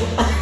Yeah.